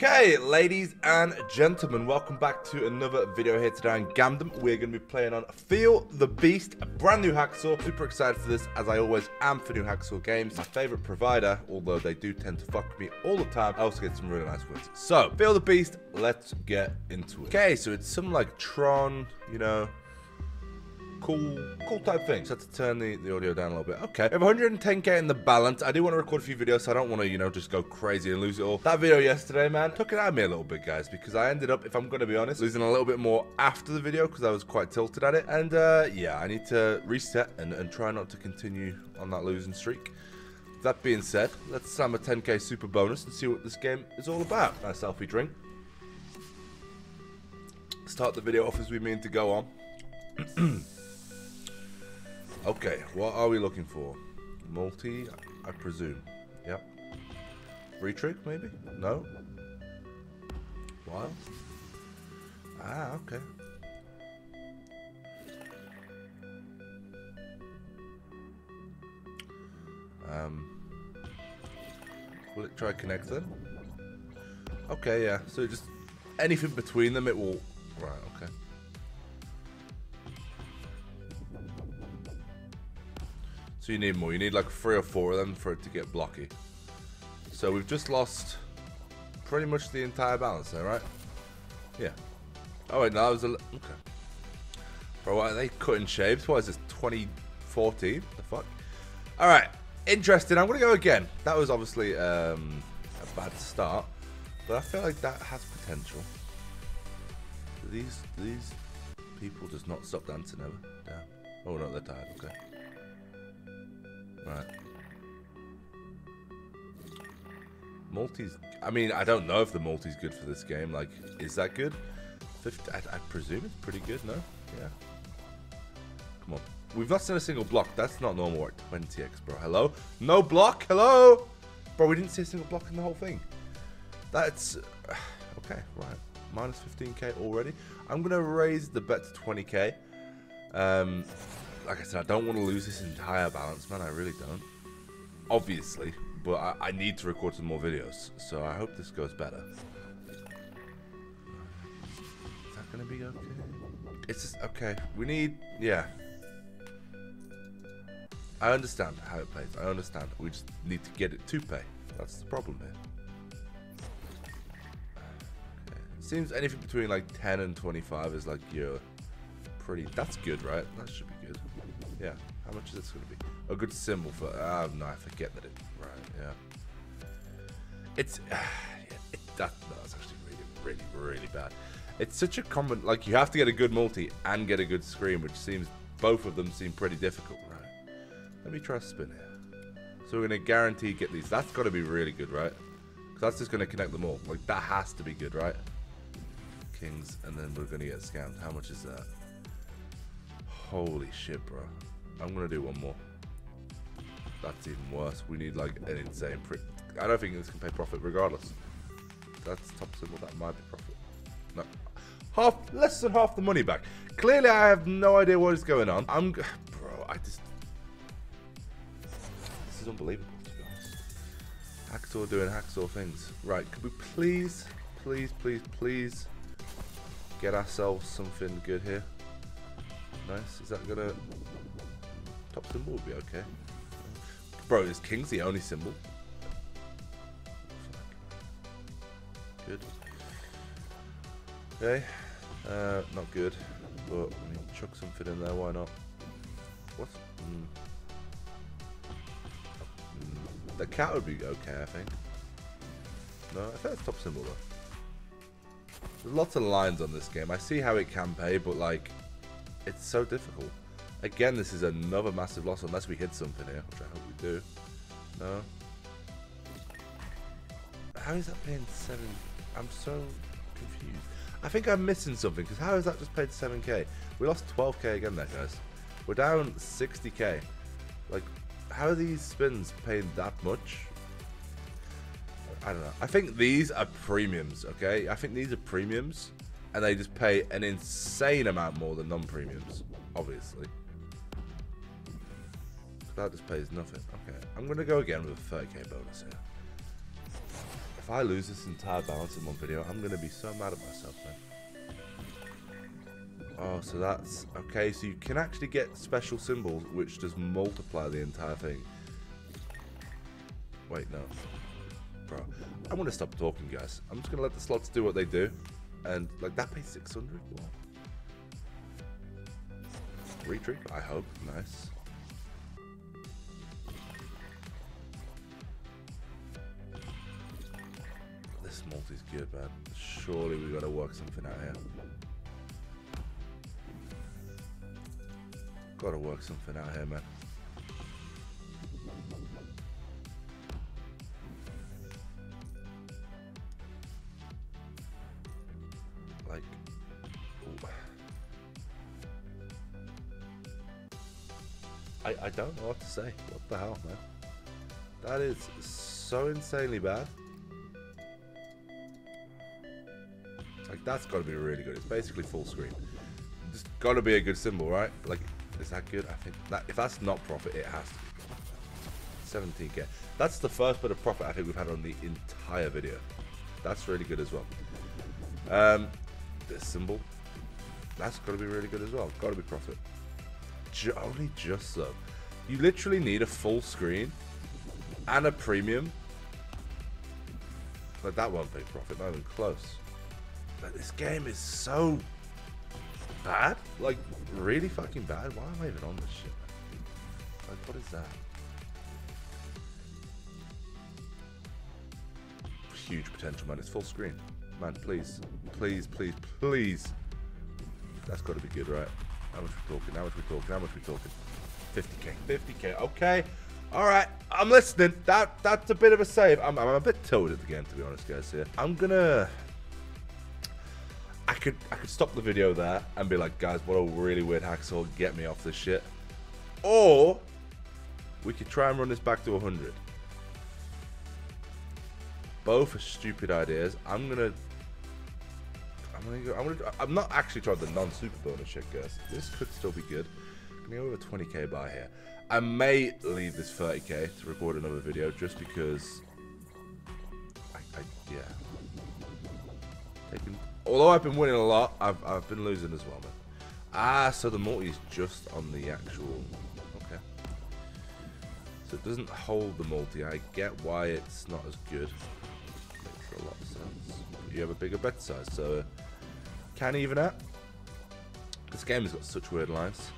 Okay, ladies and gentlemen, welcome back to another video here today on Gamdom. We're going to be playing on Feel the Beat, a brand new hacksaw. Super excited for this, as I always am for new hacksaw games. My favorite provider, although they do tend to fuck me all the time. I also get some really nice wins. So, Feel the Beat, let's get into it. Okay, so it's some like Tron, you know, cool cool type thing. So to turn the, the audio down a little bit. Okay. We have 110k in the balance. I do want to record a few videos, so I don't want to, you know, just go crazy and lose it all. That video yesterday, man, took it out of me a little bit, guys, because I ended up, if I'm going to be honest, losing a little bit more after the video because I was quite tilted at it. And uh, yeah, I need to reset and, and try not to continue on that losing streak. That being said, let's slam a 10k super bonus and see what this game is all about. Nice selfie drink. Start the video off as we mean to go on. Okay, what are we looking for? Multi, I presume. Yep. Retrig, maybe? No? Wild? Ah, okay. Um, will it try connect them? Okay, yeah. So just anything between them, it will. Right. Okay. So you need more. You need like three or four of them for it to get blocky. So we've just lost pretty much the entire balance there, right? Yeah. Oh wait, no, that was a... Okay. Bro, what are they cutting shapes? What is this, 2014? The fuck? Alright, interesting. I'm going to go again. That was obviously um, a bad start. But I feel like that has potential. These, these people just not stop dancing ever? Damn. Oh no, they're tired. Okay. Right. Multi's... I mean, I don't know if the multi's good for this game. Like, is that good? 50, I, I presume it's pretty good, no? Yeah. Come on. We've not seen a single block. That's not normal at 20x, bro. Hello? No block? Hello? Bro, we didn't see a single block in the whole thing. That's... okay, right. Minus 15k already. I'm going to raise the bet to 20k. Um, like I said, I don't want to lose this entire balance, man. I really don't. Obviously, but I, I need to record some more videos, so I hope this goes better. Is that gonna be okay? It's just okay. We need, yeah. I understand how it plays. I understand. We just need to get it to pay. That's the problem here. Okay. Seems anything between like 10 and 25 is like your pretty. That's good, right? That should be. Yeah. How much is this going to be? A good symbol for. Uh, no, I forget that it. Right. Yeah. It's. Uh, it, that, no, that's actually really, really, really bad. It's such a common. Like you have to get a good multi and get a good screen, which seems both of them seem pretty difficult. Right. Let me try a spin here. So we're going to guarantee get these. That's got to be really good, right? Because that's just going to connect them all. Like that has to be good, right? Kings, and then we're going to get scammed. How much is that? Holy shit, bro. I'm gonna do one more. That's even worse. We need like an insane I don't think this can pay profit regardless. That's top symbol, that might be profit. No. Half less than half the money back. Clearly I have no idea what is going on. I'm bro, I just This is unbelievable to be honest. Hacksaw doing hacksaw things. Right, could we please, please, please, please get ourselves something good here? Nice. Is that gonna top symbol would be okay. Bro, is King's the only symbol? Good. Okay. Uh, not good. But I mean, chuck something in there. Why not? What? Mm. Mm. The cat would be okay, I think. No, I think it's top symbol though. There's lots of lines on this game. I see how it can pay, but like, it's so difficult. Again, this is another massive loss unless we hit something here, which I hope we do. No. How is that paying 7? I'm so confused. I think I'm missing something, because how is that just paid 7k? We lost 12k again there, guys. We're down 60k. Like, how are these spins paying that much? I don't know. I think these are premiums, okay? I think these are premiums, and they just pay an insane amount more than non-premiums, obviously. That just pays nothing. Okay, I'm going to go again with a 30k bonus here. If I lose this entire balance in one video, I'm going to be so mad at myself. Oh, so that's... Okay, so you can actually get special symbols which just multiply the entire thing. Wait, no. Bro, I want to stop talking, guys. I'm just going to let the slots do what they do. And, like, that pays 600? What? Retreat, I hope. Nice. Good, man. Surely we got to work something out here. Got to work something out here, man. Like. I I don't know what to say. What the hell, man? That is so insanely bad. That's got to be really good. It's basically full screen. It's got to be a good symbol, right? Like, is that good? I think that if that's not profit, it has to be. 17k. That's the first bit of profit I think we've had on the entire video. That's really good as well. Um, this symbol, that's got to be really good as well. Got to be profit. Ju only just so. You literally need a full screen and a premium. But that won't pay profit, not even close. But this game is so bad. Like, really fucking bad. Why am I even on this shit? Like, what is that? Huge potential, man. It's full screen. Man, please. Please, please, please. That's got to be good, right? How much we talking? How much we talking? How much we talking? 50k. 50k. Okay. All right. I'm listening. That That's a bit of a save. I'm, I'm a bit tilted game to be honest, guys, here. I'm going to... I could I could stop the video there and be like, guys, what a really weird hacksaw. Get me off this shit. Or we could try and run this back to 100. Both are stupid ideas. I'm gonna. I'm gonna go. I'm gonna. I'm not actually trying the non-super bonus shit, guys. This could still be good. I'm gonna go with a 20k buy here. I may leave this 30k to record another video just because. I, I yeah. Taking although I've been winning a lot, I've, I've been losing as well, man. Ah, so the multi is just on the actual... Okay. So it doesn't hold the multi. I get why it's not as good. Makes a lot of sense. You have a bigger bet size, so... Can even out. This game has got such weird lines.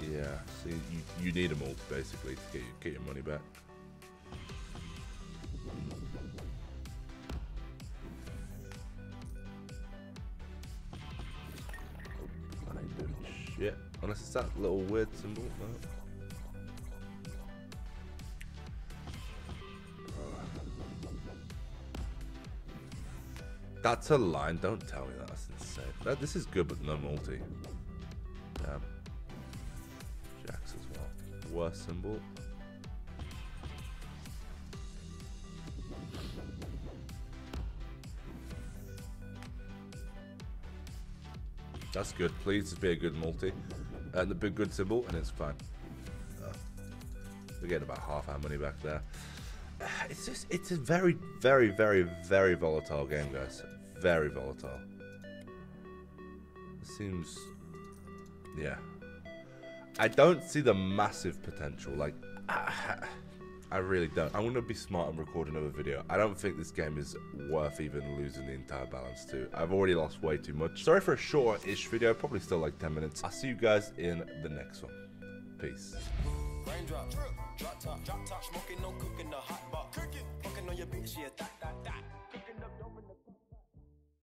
Yeah, so you, you need a multi, basically, to get, get your money back. That little weird symbol. No. That's a line. Don't tell me that. That's insane. That, this is good, but no multi. Damn. Jacks as well. Worst symbol. That's good. Please be a good multi. And the big good symbol, and it's fine. Oh. Uh, we're getting about half our money back there. It's just, it's a very, very, very, very volatile game, guys. Very volatile. It seems, yeah. I don't see the massive potential. Like, I really don't. I want to be smart and record another video. I don't think this game is worth even losing the entire balance to. I've already lost way too much. Sorry for a short-ish video, probably still like 10 minutes. I'll see you guys in the next one. Peace. Drop top, drop top, smoking, no cooking, the hot pot. Cooking, fucking on your bitch, yeah,